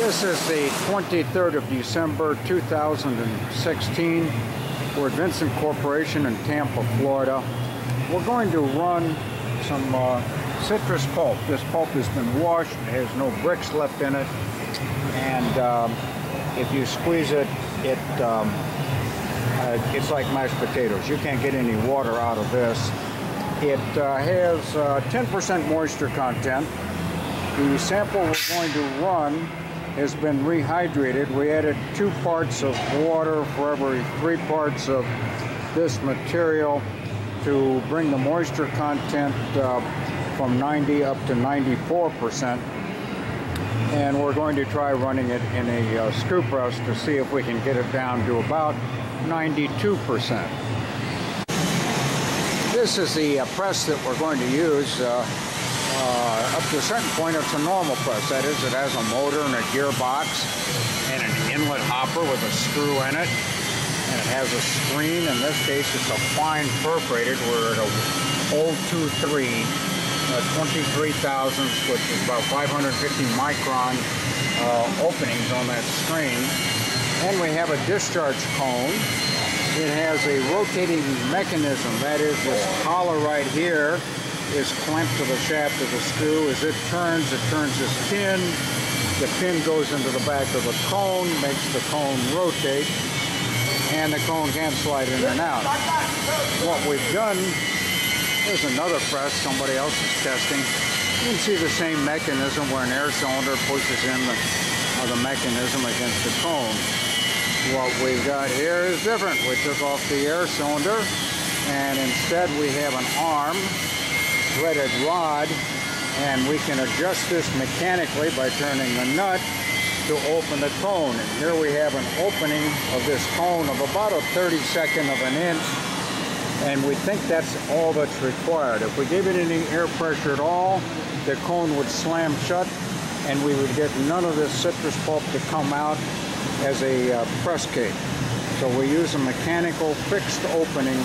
This is the 23rd of December 2016. We're at Vincent Corporation in Tampa, Florida. We're going to run some uh, citrus pulp. This pulp has been washed, it has no Brix left in it, and um, if you squeeze it, it um, uh, it's like mashed potatoes. You can't get any water out of this. It uh, has 10% uh, moisture content. The sample we're going to run has been rehydrated. We added two parts of water for every three parts of this material to bring the moisture content uh, from 90 up to 94 percent and we're going to try running it in a uh, screw press to see if we can get it down to about 92 percent. This is the uh, press that we're going to use. Uh, up to a certain point, it's a normal press. That is, it has a motor and a gearbox and an inlet hopper with a screw in it. And it has a screen. In this case, it's a fine perforated. We're at a old 2-3, uh, 23 thousandths, which is about 550 micron uh, openings on that screen. And we have a discharge cone. It has a rotating mechanism. That is this collar right here is clamped to the shaft of the screw. As it turns, it turns this pin. The pin goes into the back of the cone, makes the cone rotate, and the cone can slide in and out. What we've done, there's another press somebody else is testing. You can see the same mechanism where an air cylinder pushes in the, uh, the mechanism against the cone. What we've got here is different. We took off the air cylinder and instead we have an arm threaded rod and we can adjust this mechanically by turning the nut to open the cone. And here we have an opening of this cone of about a 32nd of an inch and we think that's all that's required. If we gave it any air pressure at all, the cone would slam shut and we would get none of this citrus pulp to come out as a uh, press cake. So we use a mechanical fixed opening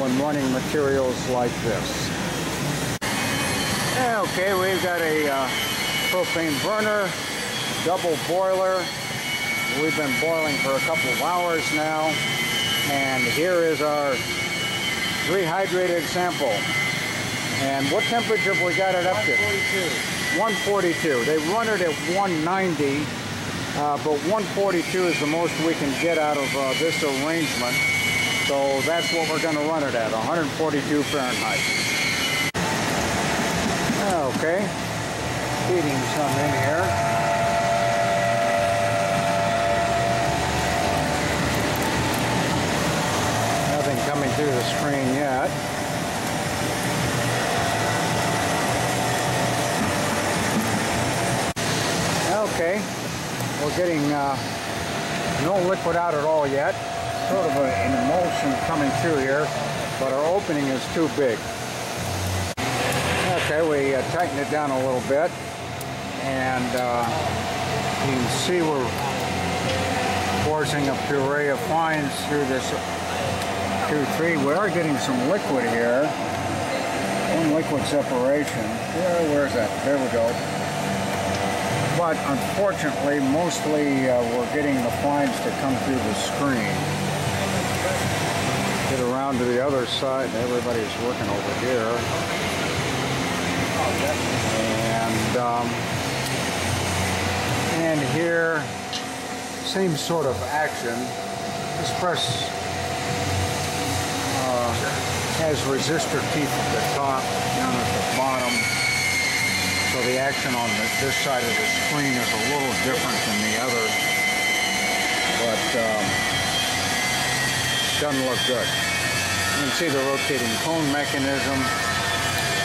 when running materials like this. Okay, we've got a uh, propane burner, double boiler. We've been boiling for a couple of hours now. And here is our rehydrated sample. And what temperature have we got it up to? 142. 142. They run it at 190, uh, but 142 is the most we can get out of uh, this arrangement. So that's what we're going to run it at, 142 Fahrenheit. Okay, feeding some in here. Nothing coming through the screen yet. Okay, we're getting uh, no liquid out at all yet. Sort of a, an emulsion coming through here, but our opening is too big. Okay, we uh, tighten it down a little bit and uh, you can see we're forcing a puree of fines through this 2-3. We are getting some liquid here. One liquid separation. Yeah, where's that? There we go. But unfortunately, mostly uh, we're getting the fines to come through the screen. Get around to the other side. Everybody's working over here. And um, and here, same sort of action. This press uh, has resistor teeth at the top, down at the bottom. So the action on the, this side of the screen is a little different than the other, but um, doesn't look good. You can see the rotating cone mechanism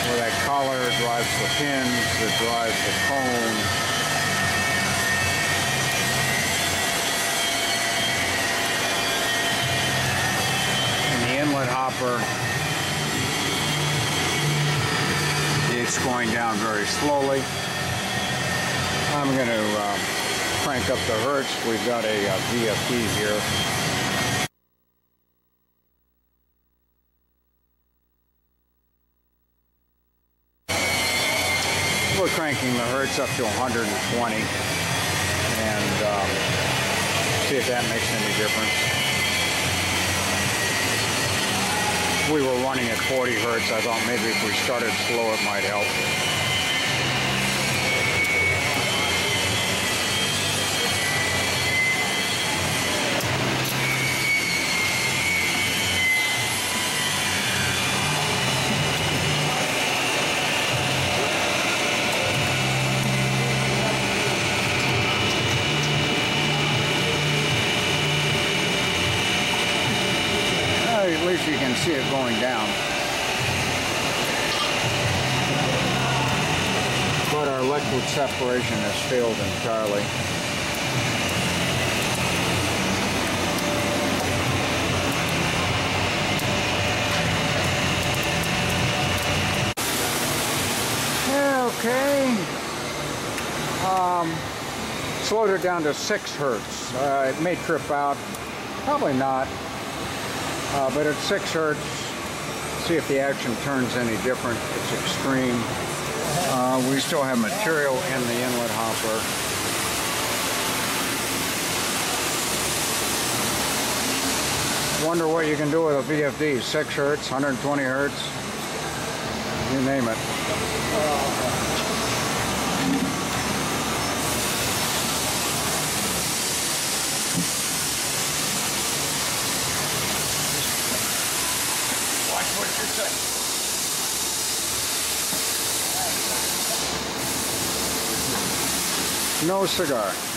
where that collar drives the pins that drives the cone. And the inlet hopper, it's going down very slowly. I'm going to uh, crank up the hertz. We've got a, a uh, VFD here. We're cranking the hertz up to 120. and um, see if that makes any difference. We were running at 40 hertz. I thought maybe if we started slow, it might help. Least you can see it going down. But our liquid separation has failed entirely. Okay. Um, slowed it down to 6 hertz. Uh, it may trip out. Probably not. Uh, but at 6 hertz, see if the action turns any different. It's extreme. Uh, we still have material in the inlet hopper. Wonder what you can do with a VFD. 6 hertz, 120 hertz, you name it. No cigar.